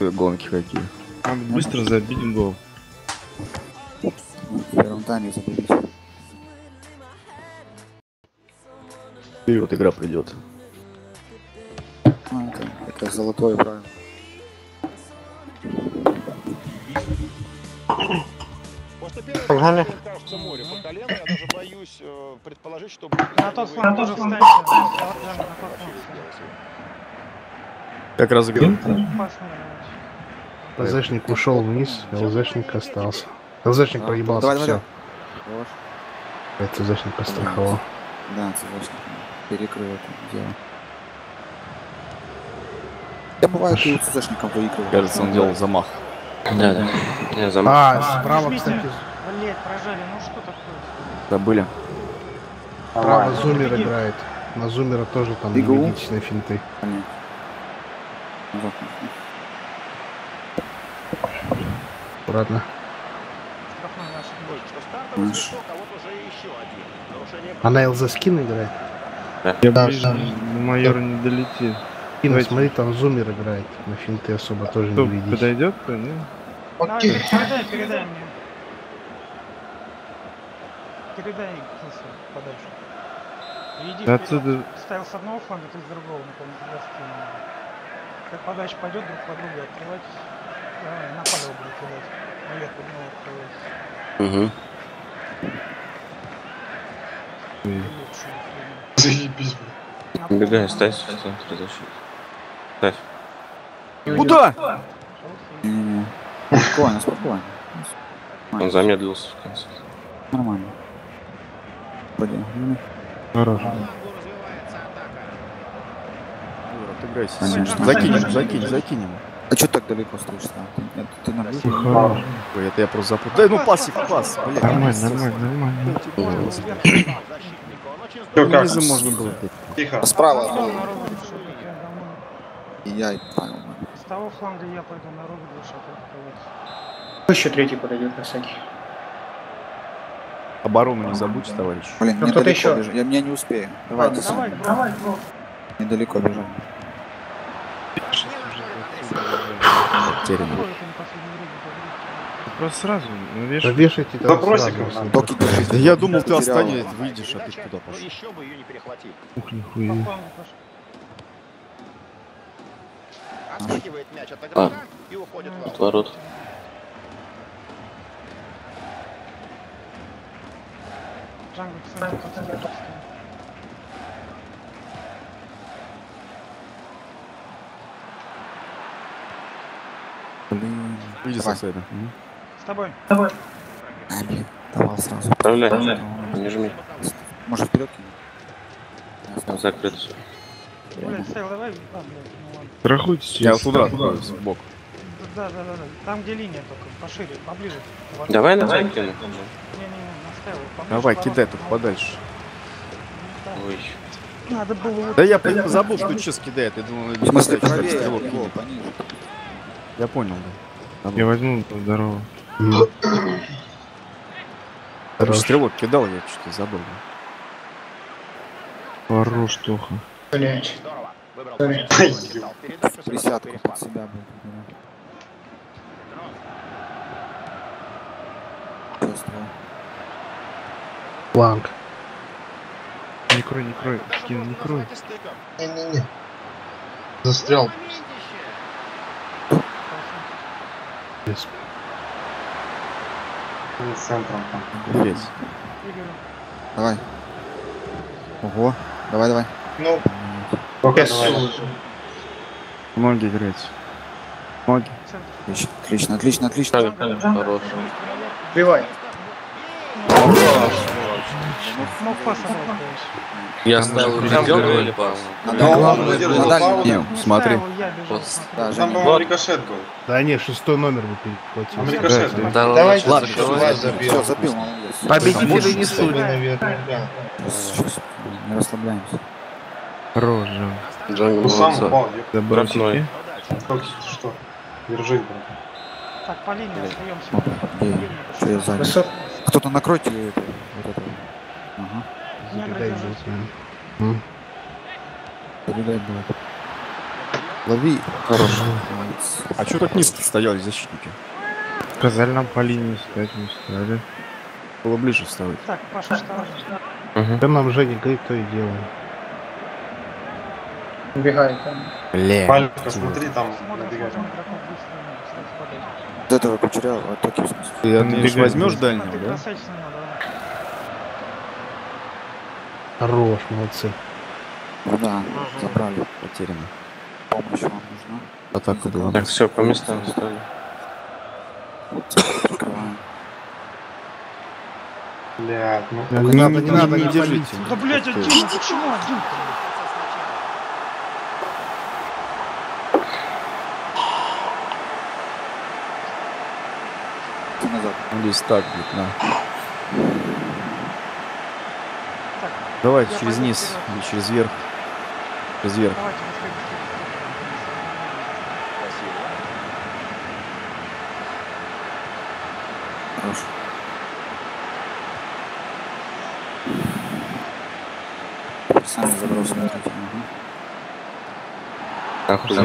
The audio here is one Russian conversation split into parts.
Гонки какие. Надо быстро забить гол. В первом тайме забились. Вперед игра придет. А, это, это золотое правило. Погнали. Я даже боюсь предположить, что... На тот фланг тоже. На тот фланг встаньте. Как раз мяч. ЛЗшник ушел вниз, ЛЗшник остался. ЛЗшник проебался, Давай, давай, все. Хорош. Это ЛЗшник постраховал. Да, согласен. Перекрыл это дело. Я бываю, ты у ЦЗшников выигрываю. Кажется, он делал замах. Да, да. Не, замок. А, справа, кстати, Блять, прожали, ну что такое? Забыли. справа Зумер играет. На Зумера тоже там невидительные финты. Понятно. Вот. Аккуратно. Наш. Свисток, а ЛЗ скин играет? Я Да, ближе, да. майор не долетит. Скин, Давайте. смотри, там Зумер играет. На финты особо тоже Кто не видеть. подойдет, то не? Давай, передай, передай мне. Передай Кису подальше. Иди отсюда Ставил с одного фланга, ты с другого, напомню, для скина. Как подача пойдет друг по другу, открывать. Давай, на палево будет кидать. Наверх одного открывать. Угу. Заебись, Убегай, ставь в центре защиты. Ставь. Куда? Спокойно, спокойно. Он замедлился в конце. Нормально. Вроде. ну, хорош. Отыграйся. Конечно. Закинем, закинем, закинем. А что так далеко стоишь там? Это ты на. Ой, это я просто запутал. Да ну пас, пас, блядь. Нормально, нормально, нормально. Низом можно было. А справа что я давно. и я, и Павел. С того фланга я пойду на ровно, душа открывать. Еще третий подойдет на всякий. Оборону не забудь, товарищ. Блин, Ну, мне кто-то далеко еще. бежать. Я, я не успею. Давай, сам. давай, бро. Недалеко бежать. Говорит? Просто сразу, ну Да вешай. вешайте там Запросиком сразу, держите. Да я думал, ты останешься, выйдешь, а ты куда пошел? еще бы ее не перехватить. Ух, нихуя. Отскакивает мяч от игрока и уходит в. От ворот. Джангл Блин. Выйди с Давай. офсайда. Мгм. С тобой. А, блин. Давал сразу. Отправляй. Не жми. Может вперед кинуть? Там закрыто все. Блядь, ставил, давай. А, блядь, ну ладно. Я туда, в бок. Да, да, да, да. Там, где линия только, пошире, поближе. Вот. Давай на тебя кину. Не-не-не, наставил. поближе Давай, кидай тут подальше. Да. Ой. Надо было Да я забыл, что сейчас кидает. Я думал, В смысле, правее стрелок его, пониже. Я понял, да. Я возьму здорово. Короче, стрелок кидал, я что-то забыл. Хорош, Тоха. Блять. Присядку под себя. Фланг. Не крой, не крой. Скин, не крой. Не-не-не. Застрял. Без- Блять. Игорь. Давай. Ого. Давай, давай. Ну, пока Ноги играть. Ноги. Отлично, отлично, отлично, отлично. Хорош. Отдать, конечно. Я ставил переделку или пас? На главное, дальнем, делай на дальнем. Не, Не смотри. Там, Женя. по-моему, рикошет был. Да не, шестой номер вы перехватили. Там рикошет Давайте ладно, забил. Победители не судят. наверное, да. Сейчас, не расслабляемся. Хорош, Ну сам молодца. Забросите. Как что? Держи, брат. Так, по линии остаемся. Что я. Кто-то накройте вот это. Ага. Держите. будет. Передай будет. Лови. Хорош. А что так низко стояли защитники? Сказали нам по линии стать, не стали. Было ближе вставать. Так, Паша, что? Угу. Что нам Женя говорит, то и делаем. Убегай там. Бля. Маленько смотри, там подать. Вот этого в смысле. Ты, ты ж возьмешь дальнего, Ты да? красавец не надо, да. Хорош, молодцы. Ну да, забрали. Потеряно. Помощь вам нужна. Атака была. Так, все, по местам стали. Блядь, ну. Не Не- надо, не надо, не держите. Да, блядь, один, почему один? Ты назад. Здесь так будет, на. Давайте Я через пойду низ или через верх. Через верх. давайте быстрее, быстрее.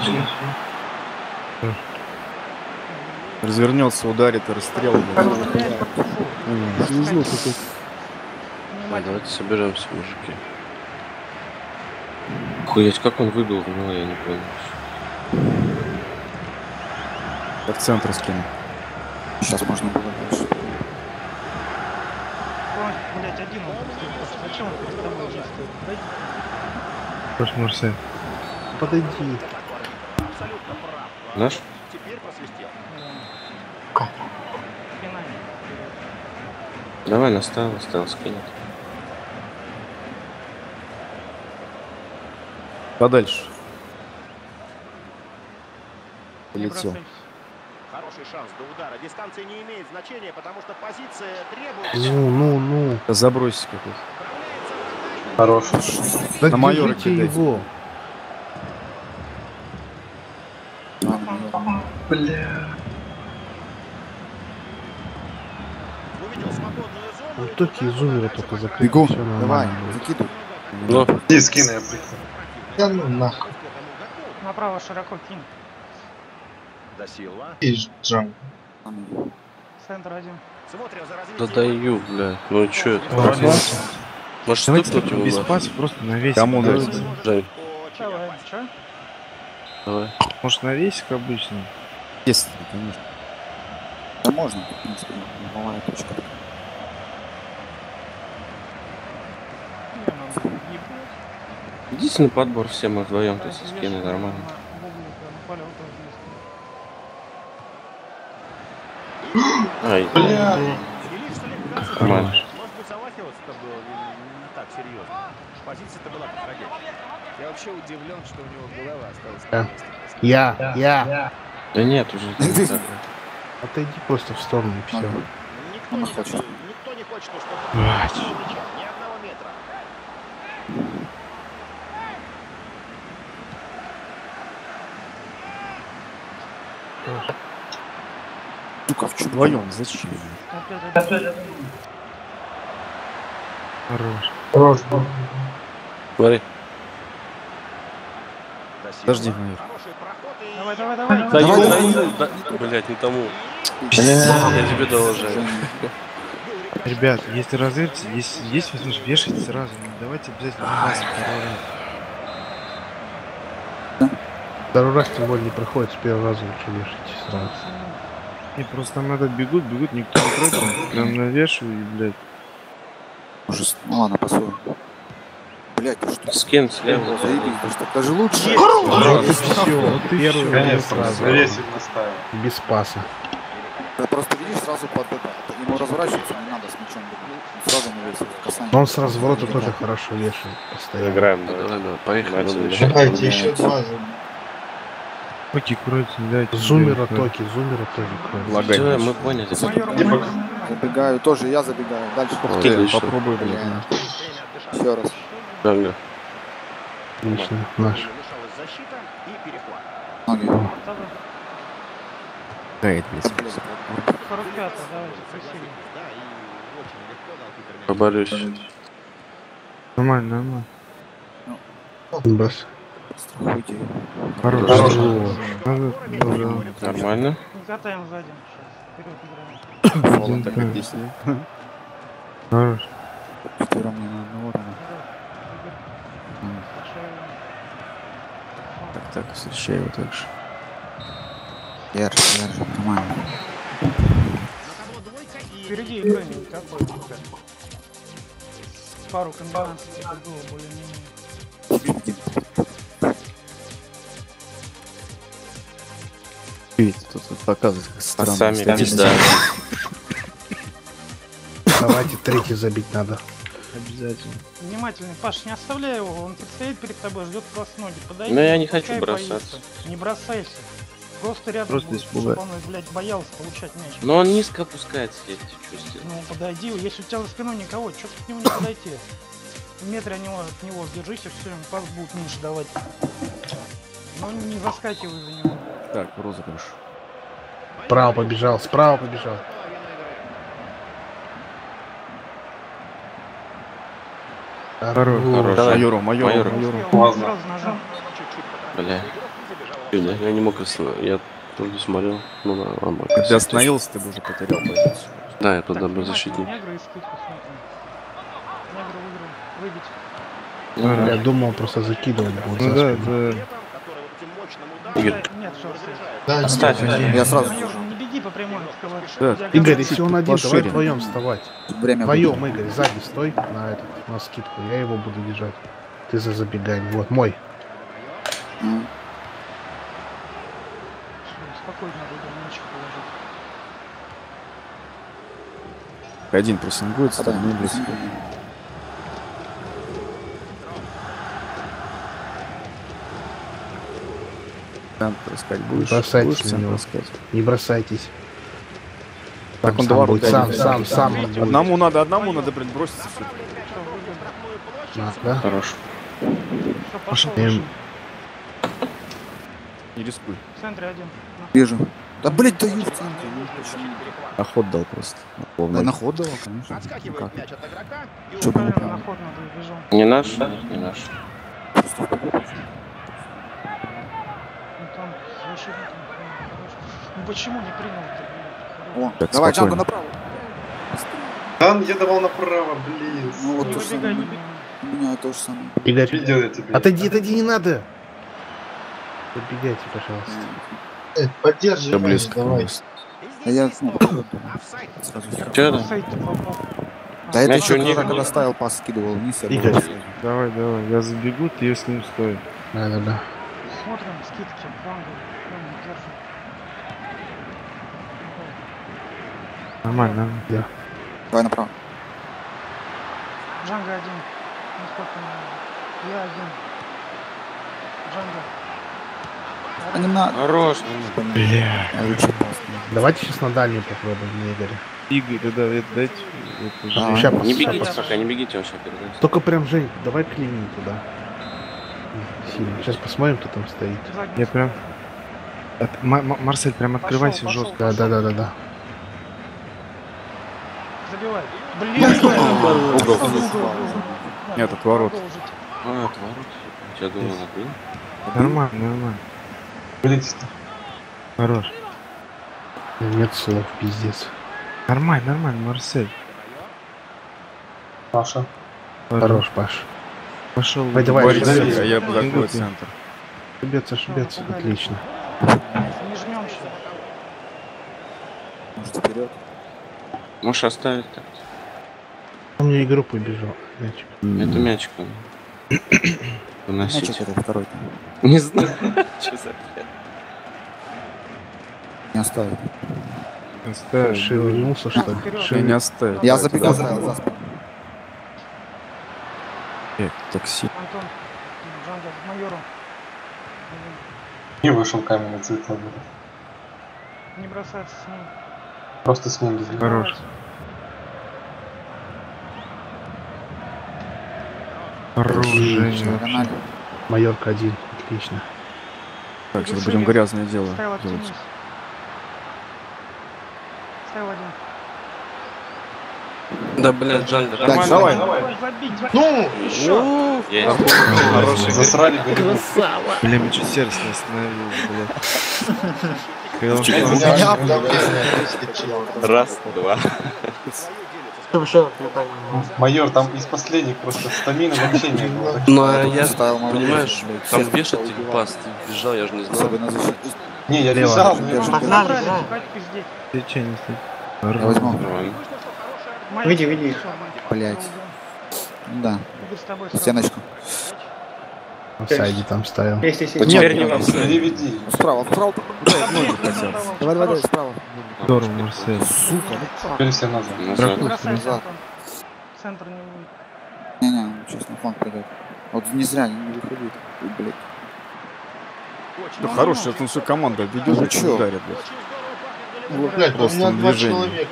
Сами. Развернется, ударит и расстрел. быстрее. Повезло какой А, давайте соберемся, мужики. Охуеть, как он выбил в него, я не понял. Я в центр скину. Сейчас можно было дальше. Ой, блядь, один он Зачем он перед тобой уже стоит? Дайте. Прош Марсель. Подойди. Абсолютно прав. Наш? Теперь просвистел. Давай наставил, наставил, скинет. Подальше. Полетел. бросайтесь. Хороший шанс до удара. Дистанция не имеет значения, потому что позиция требует. Ну, ну, ну. Забросить какой-то. Хорош. Да На майора кидайте. его. Зону. Вот изумеры подача только закрыли. Бегу. Давай, закидывай. Ну, скины, я прикрыл. Да ну нахуй. Направо широко кинь. Да Силва. Ладно. Центр один. Да даю, бля. Ну и чё это? Молодец. Может стукнуть его? без нахуй? пасов просто навесик. Кому дать? Давай, чё? давай. Может навесик обычный? Естественно, конечно. Да можно, в принципе, малая точка. Не, ну, ебать. Идите на подбор все мы вдвоем, то есть скины нормально. Ай, И лишь слегка Нормально. Может быть, замахиваться-то было не, не так серьезно. Позиция-то была подходящая. Я вообще удивлен, что у него голова осталась. Я, я. Да нет, уже не так. Отойди просто в сторону и все. Никто не хочет. хочет, никто не хочет, чтобы Блядь. ни одного метра. Сука, в чё? Вдвоем, зачем? Хорош. Да, Силва. Подожди, майор. Хороший проход и... Давай, давай, давай. Да, Давай, не, давай. да, блядь, не тому. Я тебе доложаю. Ребят, если разрывается, если есть возможность, вешать сразу. Не давайте обязательно пас второй раз. Второй раз тем более не проходит, с первого раза лучше вешайте сразу. Не, просто там надо бегут, бегут, никто не против. Прям навешиваю и, блядь. Ужас. Ну ладно, посмотрим. Блять, ты что? Скин слева. Заебись, да что, даже лучше. Вот и все. Вот и Первый Конечно, сразу. завесить наставил. Без паса. Ты просто видишь сразу под это. Ему разворачиваться не надо с мячом. Он сразу не весит. Касание. Но он с разворота тоже хорошо вешает. Постоянно. Играем, давай. Давай, давай, поехали. Давайте еще два. Токи не дайте. Зумера блядь, токи, зумера тоже кроется. Всё, мы поняли. Типа-. Забегаю, тоже я забегаю. Дальше. Окей, Отлично. попробуй, блядь. Еще раз. Ага. Отлично. Наш. Ноги. Гайд, блядь. 45 давайте, спасибо. Да, и очень легко дал Питер мяч. Поборюсь. Нормально, нормально. Брос. Страхуйте. Хорош. Хорош. Нормально. Катаем сзади. Сейчас. Вперед играем. Хорош. Четвером не на одного. Так, так, встречай его так же. Держи, держи, нормально. Впереди играем. Какой? Пару типа было более-менее. Как А странно. сами пизда. Давайте третий забить надо. Обязательно. Внимательный. Паш, не оставляй его, он стоит перед тобой, ждет вас ноги. Подойди. Но я не хочу бросаться. боится. Не бросайся. Просто рядом Просто испугай. чтобы он, блядь, боялся получать мяч. Но он низко опускается, я это чувствую. Ну подойди, если у тебя за спиной никого, что ты к нему не подойти? В метре от него, от него держись, и все, пас будет меньше давать. Но не заскакивай за него. Так, розыгрыш. Справа побежал, справа побежал. Хорош. Хорош. Давай, майору, майору, Майору. майору. Успел, Ладно. Сразу нажал. Бля. Фигня, я не мог остановить. Я вроде смотрел. Ну да, ладно. Когда ты остановился, ты бы уже потерял позицию. Да, я туда выиграл. Выбить. Ну, Я думал, просто закидывать будет Ну за да, да. Игорь. Да, Оставь. Я сразу не беги по прямой. Да, Игорь, если он один, давай вдвоем вставать. время Вдвоем, Игорь, сзади стой на этот, на скидку. Я его буду держать. Ты за забегание. Вот, мой. М. Спокойно надо мяч положить. Один прессингует, остальные близко. Центр искать будешь? Бросайтесь будешь на него. искать? Не бросайтесь. Так Сам, он два будет, сам, сам, сам он будет. Одному надо, одному надо, блин, броситься? На, да? Хорош. Что, пошел, Эм. Не рискуй. В центре один. На. Вижу. Да блять, даю в центре. ну почему? А ход дал просто. Да на ход дала, конечно. Отскакивает Как? мяч от игрока. и Правильно, на ход надо, бежал. Не наш? Не наш. Антон, защитник. ну, почему не принял-то, Так, давай, спокойно. Джанго направо. Да, я давал направо, блин. Ну вот Не то же выбегай, самое. не. У меня то же самое. Игорь, Видел я тебя. отойди, отойди, не надо. Забегайте, пожалуйста. Э, Поддержи, Все близко. давай. Да здесь я ну, да. Сразу попал. Да это них когда, не- когда ставил пас, скидывал вниз, я Игорь. сразу. Давай, давай. Я забегу, ты с ним стой. Да, да, да. Смотрим, скидки. Прямо Нормально, нормально. Давай направо. Джанго один. Насколько мне? Я один. Джанго. А не надо. Хорош. Бля. Лучше пас. Давайте сейчас на дальнюю попробуем, на Игоря. Игорь, да, да, это дайте. это А. Ща Не бегите пос- пока, не бегите, он сейчас передаст. Только прям, Жень, давай клини туда. Сильно. Сейчас посмотрим, кто там стоит. Я прям... От- Марсель, прям открывайся пошел. жестко. Да, да, да, да, да. Забивай. Блин, Угол. угол. Нет, от ворот. А, это ворот. Я думал, отбил. Нормально, нормально. Блядь, Хорош. Нет слов, пиздец. Нормально, нормально, Марсель. Паша. Хорош, Паш. Пошел. Давай, давай, Борис, давай. я закрою Минуты. центр. Ошибется, ошибется. Отлично. Не жмем сейчас. Может вперед. Можешь оставить так. У меня игру побежал. Мячик. Это мячик. он. Мячик это второй. Не знаю. Что за бред? Не оставил. Оставь. Шевельнулся, что ли? Я не оставил. Я забегал, за спину. Э, Такси. Антон. Джанго, к майору. Не вышел каменный цвет Не бросаться с ним. Просто с ним бежит. Хорош. Диагональ. Майорка один. Отлично. Так, сейчас будем грязное дело делать. Ставил один. Да, блядь, Дальше. нормально. Давай. Забить. Ну! Еще. Есть. Хороший. Засрали голевую. Бля, мне чуть сердце не остановилось, блядь. Раз, два. Майор, там из последних просто стамина вообще не было. Ну, а я, понимаешь, там всех вешать такой, или пас, ты бежал, я же не знал. Не, я бежал. Хватит пиздеть. Ты че не стоит? Я возьму. Види, види. Блять. Да, Игорь с тобой стеночку. Сайди там. Теперь не вам Переведи. Справа, справа. ноги хотел. Давай, давай, давай, справа. Здорово, Марсель. Сука, ну? Теперь все назад. Назад. Назад. центр. Не будет. Не-не, сейчас на фланг пойдет. Вот не зря не выходит. Блядь. Ну хорош, сейчас он всю команду Ну обведет, чё? ударит, блядь. Ну, Блять, у меня два человека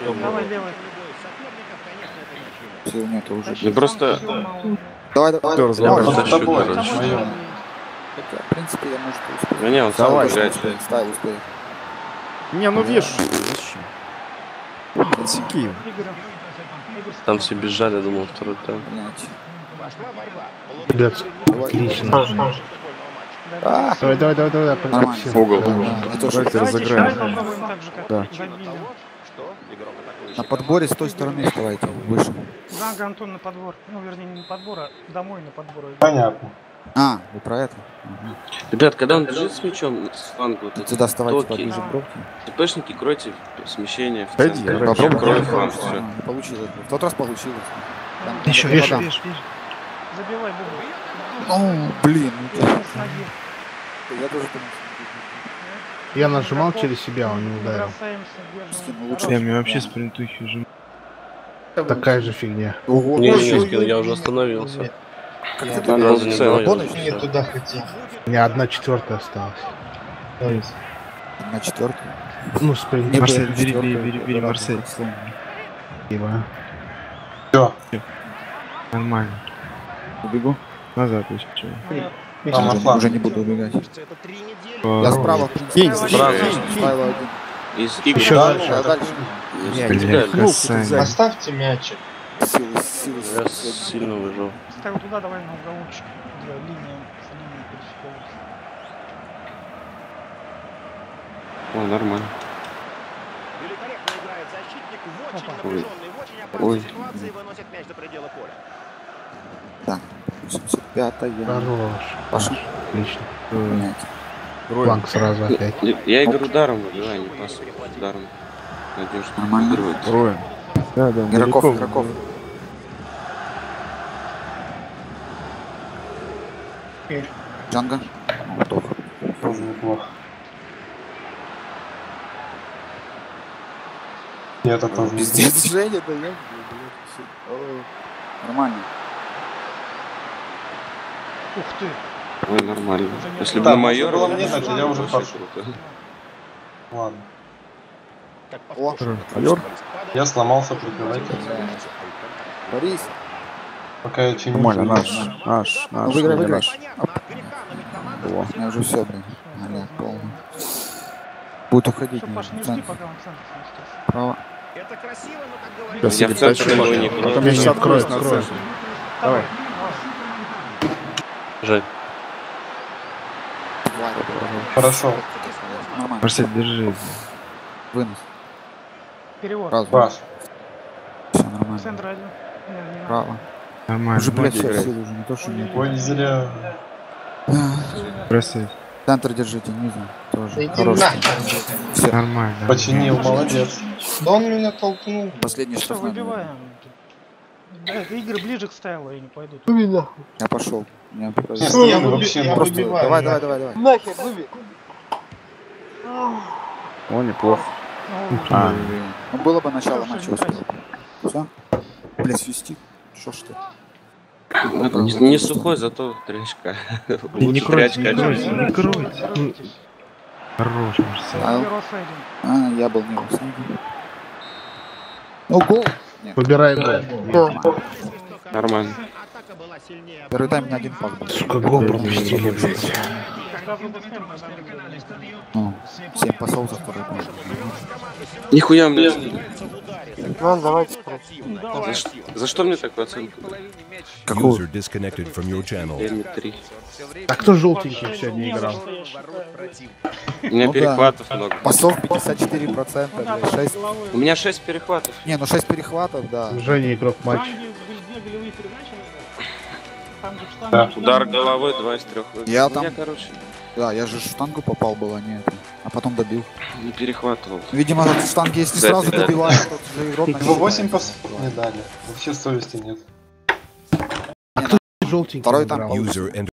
Давай левый. Сил нет уже. Ну просто. Давай, давай. Я разворачивай. под Защиту, тобой. Хотя, В принципе, я, может, успею. Да не, он сам Давай. играет. Ставил, успею. Не, ну вешай, зачем? Отсеки Там все бежали, думал, второй тайм. Блядь. Ребят, отлично. Давай, давай, давай, давай. Максим. Угол. Что Давайте разыграем. Да. На подборе с той стороны вставайте, выше. Занга Антон на подбор. Ну, вернее, не на подбор, а домой на подбор. Понятно. А, вы про это? Ага. Ребят, когда он бежит с мячом с фланга, вот Сюда вставайте токи, поближе к бровке. ТПшники, кройте смещение в давай. Вообще, Попробуй. крой фланг, А, все. Не получилось. В тот раз получилось. Там Еще, подам. вешай, вешай. Забивай бубу. Ну, блин. ну. Я тоже там Я нажимал через себя, он не ударил. Бля, мне вообще спринтухи уже. Такая же фигня. Ого, Не, не, не, ой, я уже остановился. Как не целый знаю, я гоночь? уже всё. туда хотел. У меня одна четвертая осталась. На четвертую. Ну, спринт. Не Марсель, бери, бери, бери, бери, Марсель. как. Спасибо. Все. Нормально. Убегу. Назад еще. Там Уже, уже не буду убегать. Недели. Я справа. Кинь, справа, один. Еще дальше. Поставьте мячик. Силы, силы. Я сильно выжил. Ставил туда, давай на уголочек. О, нормально. Великолепно играет защитник в очень напряженной, в очень Ой. опасной ситуации выносит мяч до предела поля. Так, 85-я. Хорош. Паша. Отлично. Роем. Фланг сразу опять. Я игру ударом выбиваю, не пас. Ударом. Надежно. Нормально. Выигрывает. Роем. Да, да, Игроков, далеко. игроков. Джанга. Плохо. Тоже неплохо. И это тоже Пиздец, Женя, да я... Нормально. Ух ты. Ой, нормально. Если бы на майора... было мне а я уже пошел. Ладно. О. Майор. Я сломался, прикрывайте. Борис. Пока я чиню. Нормально, наш, наш, наш, выиграй, выиграй. У меня уже все, блин. Аля, полный. Будет уходить. Право. Это красиво, но, как говорится... Сейчас Я я в центре его не там Не, сейчас откроюсь центр. Давай. Жаль. Тварь. Хорошо. Нормально. Марсель, держи. Вынос. Перевод. Сразу. Паш. Все нормально. Центр один. Не, не надо. Право. Нормально. Уже, блядь, все уже не то, что нет. Ой, не зря. Бросай. Центр держите, низу. Тоже. Хороший. Все. Нормально. Починил, молодец. Да он меня толкнул. Последний Что, штрафной. выбиваем? Да, игры ближе к стайлу и не пойдут. Я пошел. Меня просто- я вообще Просто выбиваю, давай, я- давай, давай, давай. О, неплохо. Ну, А, Ну было бы начало матча успел. Все? Бля, свистит. Что ж ты? Это Не, не сухой, зато тречка. Да не кройте, трячка, не кройте, не кройте. Ну, Хорош, офсайдинг. А, я был не в основе. Ну, гол. Нет, Выбирай гол. Нормально. Первый тайм на один пас был. Сука, гол пропустили, блядь. да, Ну, 7 пасов за второй тайм. Нихуя мне. Ну, давайте За, за что мне такую оценку? Какую? А кто желтенький сегодня играл? У меня Ну да. перехватов много. Пасов 54%, блядь, 6... У меня 6 перехватов. Не, ну 6 перехватов, да. Женя игрок матча. Да. Удар в головой, два из трех. Я там- короче, Да, я же в штангу попал было, не это. А потом добил. не перехватывал. Видимо, от штанги, если Да, сразу да. добиваешь, тот же игрок Его 8 пасов не дали. Вообще совести нет. Желтенький Второй играл. там User entered